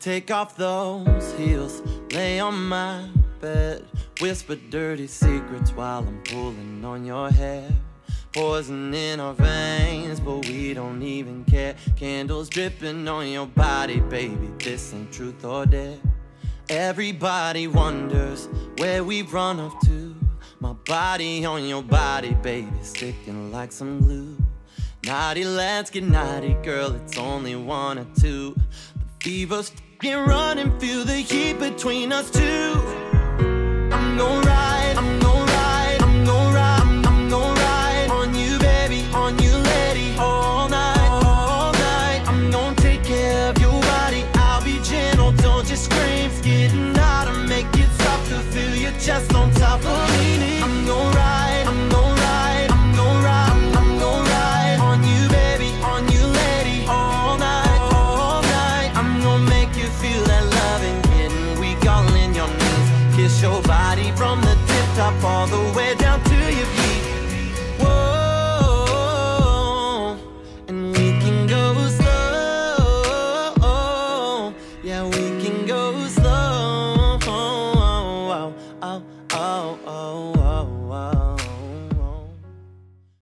Take off those heels, lay on my bed. Whisper dirty secrets while I'm pulling on your hair. Poison in our veins, but we don't even care. Candles dripping on your body, baby. This ain't truth or dare. Everybody wonders where we've run off to. My body on your body, baby, sticking like some glue. Naughty, let's get naughty, girl. It's only one or two. The fever's get running, feel the heat between us two. I'm gon' ride, I'm gon' ride, I'm gon' ride, I'm, I'm gon' ride on you, baby, on you, lady, all night, all night. I'm gon' take care of your body. I'll be gentle, don't just scream. It's getting hotter, make it stop to feel your chest on top of Push your body from the tip top all the way down to your feet. Whoa, and we can go slow. Yeah, we can go slow.